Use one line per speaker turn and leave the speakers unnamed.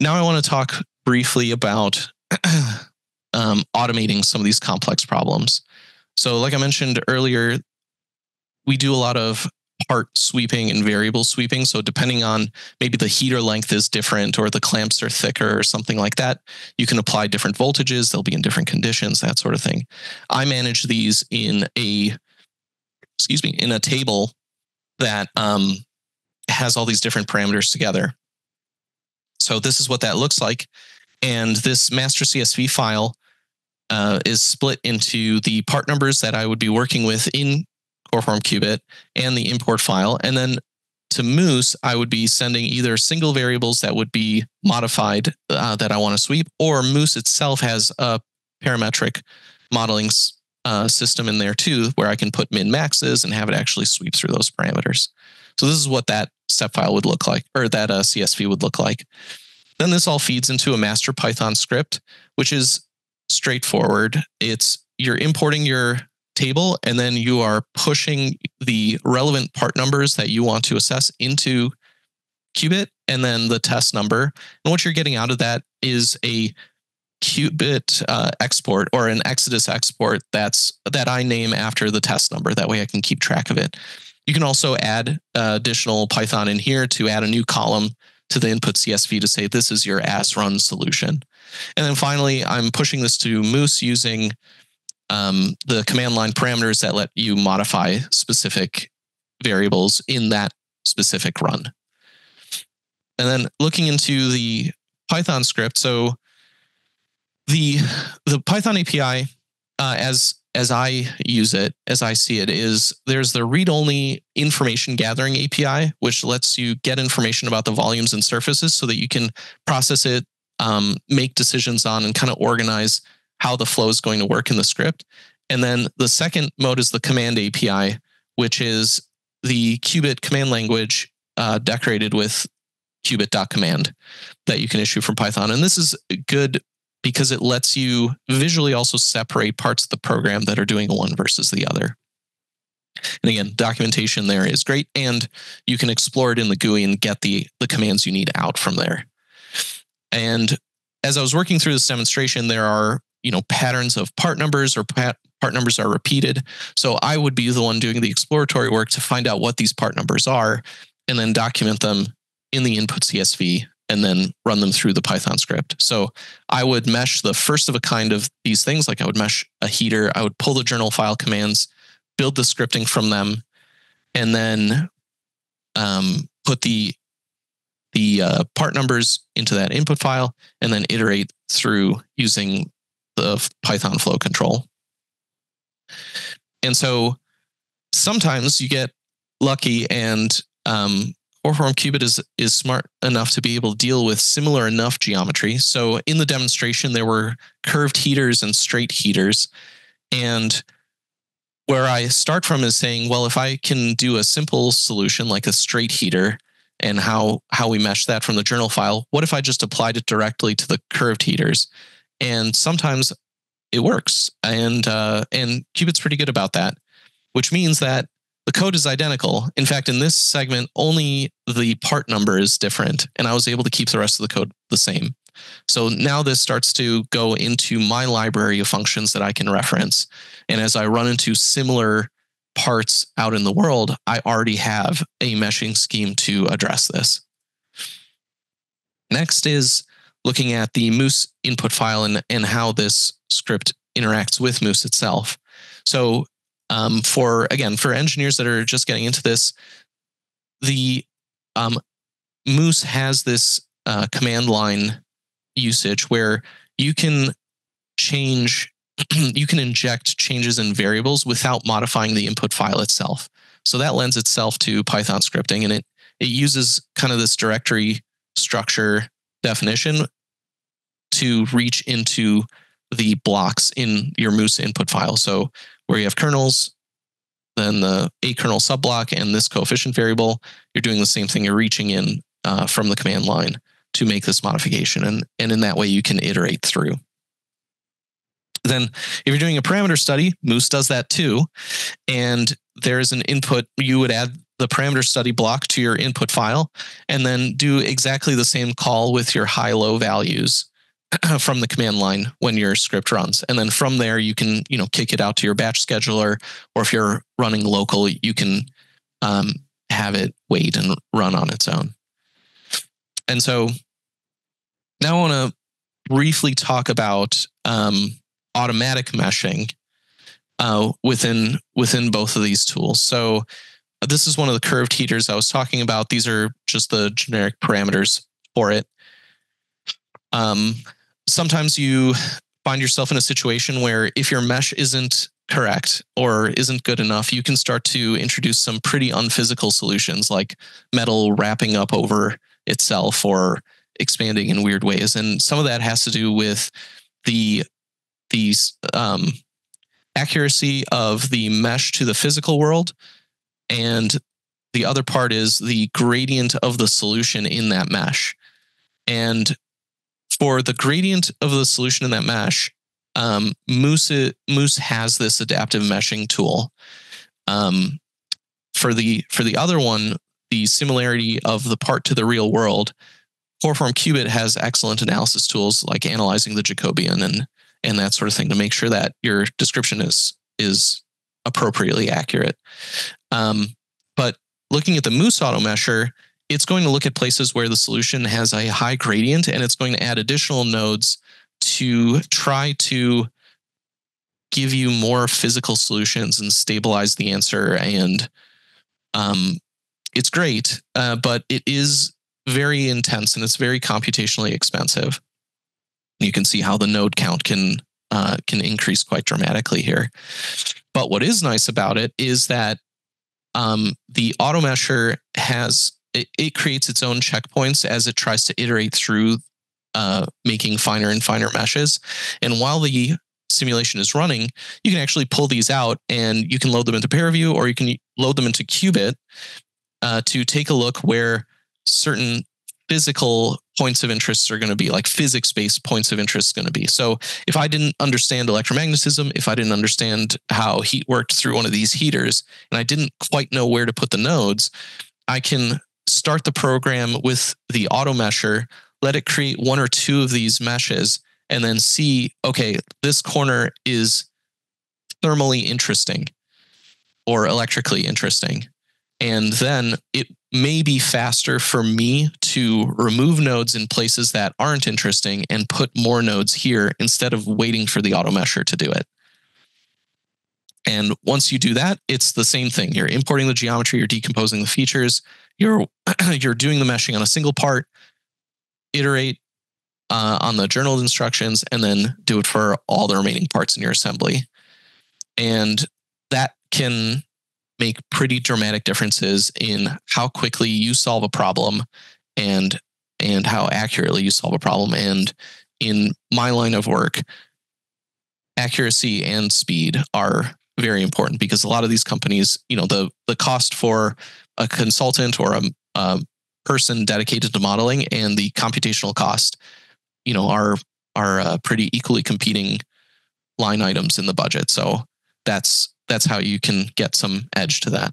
now I want to talk briefly about um, automating some of these complex problems. So, like I mentioned earlier, we do a lot of part sweeping and variable sweeping. So, depending on maybe the heater length is different or the clamps are thicker or something like that, you can apply different voltages. They'll be in different conditions, that sort of thing. I manage these in a, excuse me, in a table that um, has all these different parameters together. So, this is what that looks like. And this master CSV file uh, is split into the part numbers that I would be working with in Coreform Cubit and the import file. And then to Moose, I would be sending either single variables that would be modified uh, that I want to sweep, or Moose itself has a parametric modeling uh, system in there too, where I can put min maxes and have it actually sweep through those parameters. So this is what that step file would look like, or that uh, CSV would look like. Then this all feeds into a master Python script, which is straightforward. It's you're importing your table and then you are pushing the relevant part numbers that you want to assess into Cubit and then the test number. And what you're getting out of that is a cubit uh, export or an exodus export that's that i name after the test number that way i can keep track of it you can also add uh, additional python in here to add a new column to the input csv to say this is your as run solution. And then finally i'm pushing this to moose using um, the command line parameters that let you modify specific variables in that specific run. And then looking into the python script so the the Python API, uh, as as I use it, as I see it, is there's the read only information gathering API, which lets you get information about the volumes and surfaces so that you can process it, um, make decisions on, and kind of organize how the flow is going to work in the script. And then the second mode is the command API, which is the cubit command language uh, decorated with cubit.command that you can issue from Python. And this is good because it lets you visually also separate parts of the program that are doing one versus the other. And again, documentation there is great, and you can explore it in the GUI and get the, the commands you need out from there. And as I was working through this demonstration, there are you know patterns of part numbers or part numbers are repeated. So I would be the one doing the exploratory work to find out what these part numbers are, and then document them in the input CSV and then run them through the Python script. So I would mesh the first of a kind of these things, like I would mesh a heater, I would pull the journal file commands, build the scripting from them, and then um, put the the uh, part numbers into that input file, and then iterate through using the Python flow control. And so sometimes you get lucky and um, Coreform Cubit is is smart enough to be able to deal with similar enough geometry. So in the demonstration, there were curved heaters and straight heaters, and where I start from is saying, well, if I can do a simple solution like a straight heater, and how how we mesh that from the journal file, what if I just applied it directly to the curved heaters? And sometimes it works, and uh, and Cubit's pretty good about that, which means that the code is identical. In fact, in this segment, only the part number is different, and I was able to keep the rest of the code the same. So now this starts to go into my library of functions that I can reference. And as I run into similar parts out in the world, I already have a meshing scheme to address this. Next is looking at the Moose input file and, and how this script interacts with Moose itself. So um, for again for engineers that are just getting into this the um, moose has this uh, command line usage where you can change you can inject changes in variables without modifying the input file itself. So that lends itself to python scripting and it it uses kind of this directory structure definition to reach into the blocks in your moose input file. So where you have kernels, then the a kernel subblock and this coefficient variable, you're doing the same thing. You're reaching in uh, from the command line to make this modification. And, and in that way, you can iterate through. Then, if you're doing a parameter study, Moose does that too. And there's an input, you would add the parameter study block to your input file, and then do exactly the same call with your high low values from the command line when your script runs. And then from there, you can, you know, kick it out to your batch scheduler, or if you're running local, you can um, have it wait and run on its own. And so now I want to briefly talk about um, automatic meshing uh, within within both of these tools. So this is one of the curved heaters I was talking about. These are just the generic parameters for it. Um, sometimes you find yourself in a situation where if your mesh isn't correct or isn't good enough, you can start to introduce some pretty unphysical solutions like metal wrapping up over itself or expanding in weird ways. And some of that has to do with the the um, accuracy of the mesh to the physical world, and the other part is the gradient of the solution in that mesh. And for the gradient of the solution in that mesh, um, Moose Moose has this adaptive meshing tool. Um, for the for the other one, the similarity of the part to the real world, Coreform Cubit has excellent analysis tools like analyzing the Jacobian and and that sort of thing to make sure that your description is is appropriately accurate. Um, but looking at the Moose auto mesher, it's going to look at places where the solution has a high gradient and it's going to add additional nodes to try to give you more physical solutions and stabilize the answer. And um, it's great, uh, but it is very intense and it's very computationally expensive. You can see how the node count can uh, can increase quite dramatically here. But what is nice about it is that um, the auto mesher has it, it, creates its own checkpoints as it tries to iterate through uh, making finer and finer meshes. And while the simulation is running, you can actually pull these out and you can load them into ParaView or you can load them into Cubit uh, to take a look where certain physical points of interest are going to be like physics based points of interest is going to be so if i didn't understand electromagnetism if i didn't understand how heat worked through one of these heaters and i didn't quite know where to put the nodes i can start the program with the auto mesher let it create one or two of these meshes and then see okay this corner is thermally interesting or electrically interesting and then it may be faster for me to remove nodes in places that aren't interesting and put more nodes here instead of waiting for the auto mesher to do it. And once you do that, it's the same thing. You're importing the geometry, you're decomposing the features, you're you're doing the meshing on a single part, iterate uh, on the journaled instructions, and then do it for all the remaining parts in your assembly. And that can make pretty dramatic differences in how quickly you solve a problem and and how accurately you solve a problem and in my line of work accuracy and speed are very important because a lot of these companies you know the the cost for a consultant or a, a person dedicated to modeling and the computational cost you know are are uh, pretty equally competing line items in the budget so that's that's how you can get some edge to that.